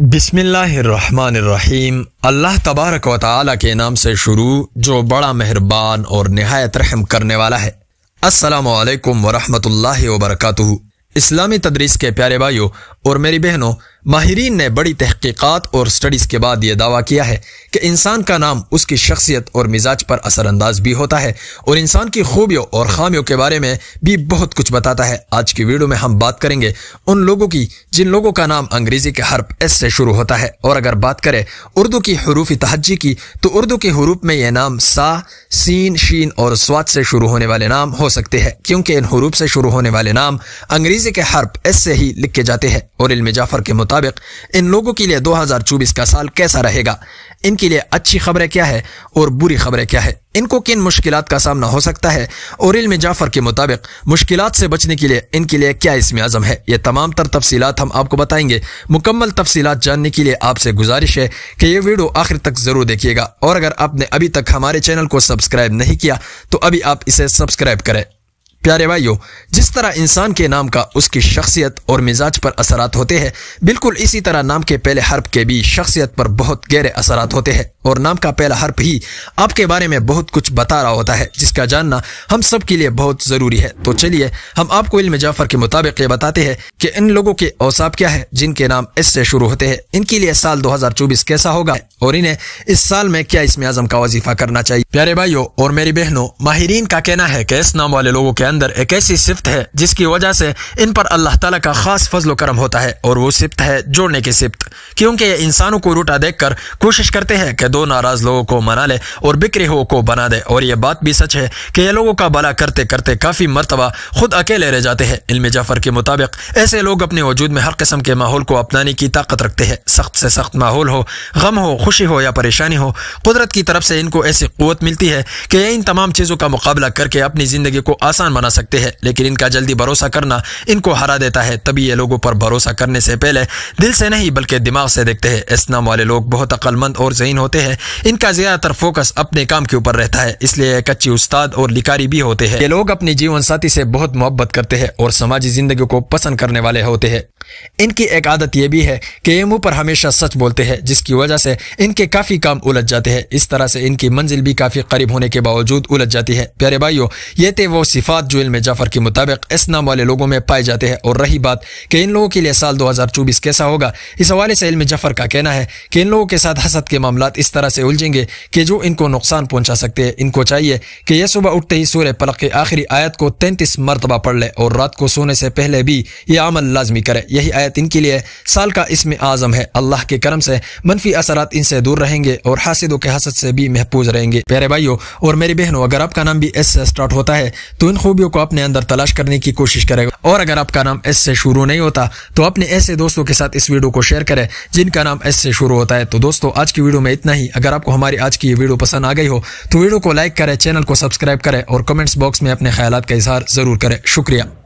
बिस्मिल्लाहिर्रहमानिर्रहीम। अल्लाह तबारक व ताला के नाम से शुरू जो बड़ा मेहरबान और नहायत रहम करने वाला है। अस्सलाम वालेकुम वरहमतुल्लाहि व बरकातुहू। इस्लामी तदरीस के प्यारे भाइयों और मेरी बहनों माहरीन ने बड़ी तहकीकात और स्टडीज़ के बाद यह दावा किया है कि इंसान का नाम उसकी शख्सियत और मिजाज पर असरअंदाज भी होता है और इंसान की खूबियों और खामियों के बारे में भी बहुत कुछ बताता है। आज की वीडियो में हम बात करेंगे उन लोगों की जिन लोगों का नाम अंग्रेज़ी के हर्फ एस से शुरू होता है और अगर बात करें उर्दू की हरूफ तहजी की तो उर्दू के हरूफ में यह नाम सा, सीन, शीन और स्वाद से शुरू होने वाले नाम हो सकते हैं, क्योंकि इन हरूफ से शुरू होने वाले नाम अंग्रेज़ी के हर्फ एस से ही लिखे जाते हैं और इल्म जाफ़र के मुताबिक, इन लोगों के लिए 2024 का साल कैसा रहेगा? इनके लिए अच्छी खबरें क्या है और बुरी खबरें क्या है? इनको किन मुश्किल का सामना हो सकता है? और इल्म जाफ़र के मुताबिक, मुश्किलात से बचने के लिए इनके लिए क्या इसमें आज़म है? ये तमाम तर तफसीलात हम आपको बताएँगे। मुकम्मल तफसीलात जानने के लिए आपसे गुजारिश है कि ये वीडियो आखिर तक ज़रूर देखिएगा। और अगर आपने अभी तक हमारे चैनल को सब्सक्राइब नहीं किया तो अभी आप इसे सब्सक्राइब करें। प्यारे भाइयों, जिस तरह इंसान के नाम का उसकी शख्सियत और मिजाज पर असरात होते हैं, बिल्कुल इसी तरह नाम के पहले हर्फ के भी शख्सियत पर बहुत गहरे असरात होते हैं। और नाम का पहला हर्फ ही आपके बारे में बहुत कुछ बता रहा होता है, जिसका जानना हम सब के लिए बहुत ज़रूरी है। तो चलिए, हम आपको इल्म जाफ़र के मुताबिक ये बताते हैं कि इन लोगों के औसाब क्या है, जिनके नाम एस से शुरू होते हैं। इनके लिए साल 2024 कैसा होगा? और इन्हें इस साल में क्या इसमें आज़म का वजीफा करना चाहिए? प्यारे भाइयों और मेरी बहनों, माहरीन का कहना है कि इस नाम वाले लोगों के अंदर एक ऐसी सिफ्त है जिसकी वजह से इन पर अल्लाह ताला का खास फजल करम होता है और वो सिफ्त है जोड़ने की सिफ्त। क्योंकि ये इंसानों को रूटा देखकर कोशिश करते हैं कि दो नाराज़ लोगों को मना ले और बिक्रे हो को बना दे। और ये बात भी सच है कि ये लोगों का भला करते करते काफ़ी मरतबा खुद अकेले रह जाते हैं। इल्म जाफ़र के मुताबिक ऐसे लोग अपने वजूद में हर किस्म के माहौल को अपनाने की ताकत रखते हैं। सख्त से सख्त माहौल हो, गम हो, खुशी हो या परेशानी हो, कुदरत की तरफ़ से इनको ऐसी कुत मिलती है कि इन तमाम चीज़ों का मुकाबला करके अपनी ज़िंदगी को आसान बना सकते हैं। लेकिन इनका जल्दी भरोसा करना इनको हरा देता है। तभी ये लोगों पर भरोसा करने से पहले दिल से नहीं, बल्कि दिमाग से देखते हैं। इस नाम वाले लोग बहुत अक्लमंद और जहीन होते हैं। इनका ज़्यादातर फोकस अपने काम के ऊपर रहता है। इसलिए एक अच्छी उस्ताद और लिकारी भी होते हैं। ये लोग अपने जीवन साथी से बहुत मोहब्बत करते हैं और समाजी ज़िंदगी को पसंद करने वाले होते हैं। इनकी एक आदत यह भी है कि ये मुँह पर हमेशा सच बोलते हैं, जिसकी वजह से इनके काफ़ी काम उलझ जाते हैं। इस तरह से इनकी मंजिल भी काफ़ी करीब होने के बावजूद उलझ जाती है। प्यारे भाइयों, ये थे वो सिफात जो इल्म जाफ़र के मुताबिक इस नाम वाले लोगों में पाए जाते हैं। और रही बात कि इन लोगों के लिए साल 2024 कैसा होगा, इस हवाले से इल्म ज़फ़र का कहना है कि इन लोगों के साथ हसद के मामला इस तरह से उलझेंगे कि जो इनको नुकसान पहुँचा सकते हैं, इनको चाहिए कि यह सुबह उठते ही सूर्य पलक के आखिरी आयत को तैंतीस मरतबा पढ़ ले और रात को सोने से पहले भी यह अमल लाजमी करे। यही आयत इनके लिए साल का इसमें आज़म है। अल्लाह के करम से मनफी असरात इनसे दूर रहेंगे और हासिदों के हसद से भी महफूज रहेंगे। प्यारे भाइयों और मेरी बहनों, अगर आपका नाम भी एस से स्टार्ट होता है तो इन खूबियों को अपने अंदर तलाश करने की कोशिश करेगा और अगर आपका नाम एस से शुरू नहीं होता तो अपने ऐसे दोस्तों के साथ इस वीडियो को शेयर करें, जिनका नाम एस से शुरू होता है। तो दोस्तों, आज की वीडियो में इतना ही। अगर आपको हमारी आज की ये वीडियो पसंद आ गई हो तो वीडियो को लाइक करें चैनल को सब्सक्राइब करें और कमेंट्स बॉक्स में अपने ख्याल का इजहार ज़रूर करें। शुक्रिया।